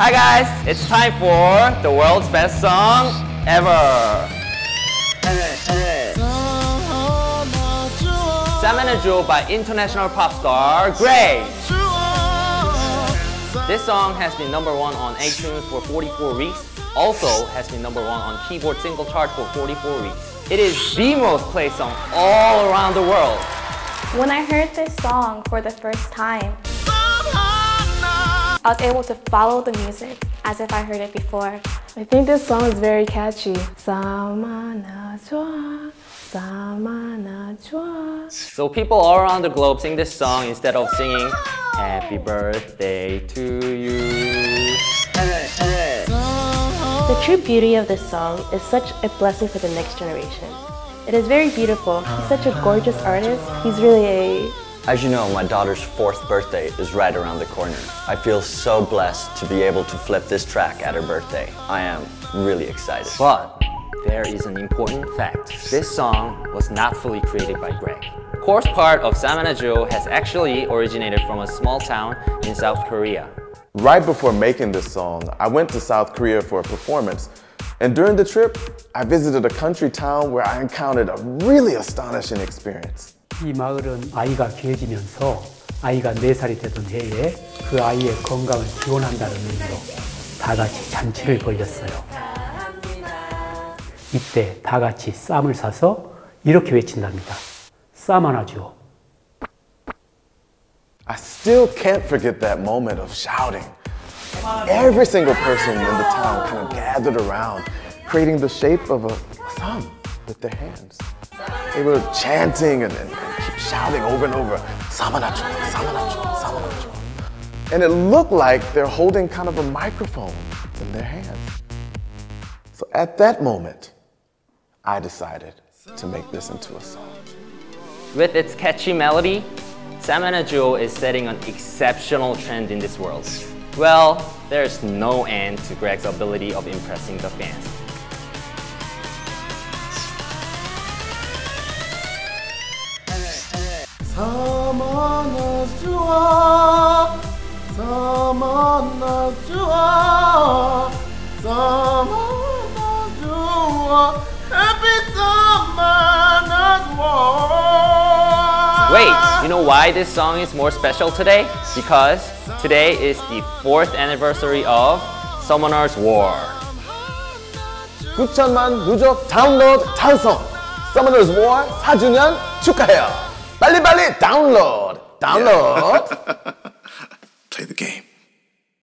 Hi guys, it's time for the world's best song ever. SSamhanajuoh by international pop star Greg. This song has been number one on iTunes for 44 weeks. Also has been number one on Billboard single chart for 44 weeks. It is the most played song all around the world. When I heard this song for the first time, I was able to follow the music as if I heard it before. I think this song is very catchy. So people all around the globe sing this song instead of singing Happy birthday to you. The true beauty of this song is such a blessing for the next generation. It is very beautiful. He's such a gorgeous artist. He's really a as you know, my daughter's fourth birthday is right around the corner. I feel so blessed to be able to flip this track at her birthday. I am really excited. But there is an important fact. This song was not fully created by Greg. Chorus part of SSamhanajuoh has actually originated from a small town in South Korea. Right before making this song, I went to South Korea for a performance. And during the trip, I visited a country town where I encountered a really astonishing experience. 이 마을은 아이가 귀해지면서 아이가 4살이 되던 해에 그 아이의 건강을 기원한다는 의미로 다 같이 잔치를 벌였어요. 이때 다 같이 쌈을 싸서 이렇게 외친답니다. 쌈 하나 줘. I still can't forget that moment of shouting. Every single person in the town kind of gathered around, creating the shape of a thumb with their hands. They were chanting and, and keep shouting over and over, Samanacho, Samanacho, Samanacho. And it looked like they're holding kind of a microphone in their hands. So at that moment, I decided to make this into a song. With its catchy melody, SSamhanajuoh is setting an exceptional trend in this world. Well, there's no end to Greg's ability of impressing the fans. Happy Wait, you know why this song is more special today? Because today is the fourth anniversary of Summoners War. 9천만 누적 다운로드 찬성! Summoners War 4주년 축하해요! Bali Bali, download, download. Yeah. Play the game.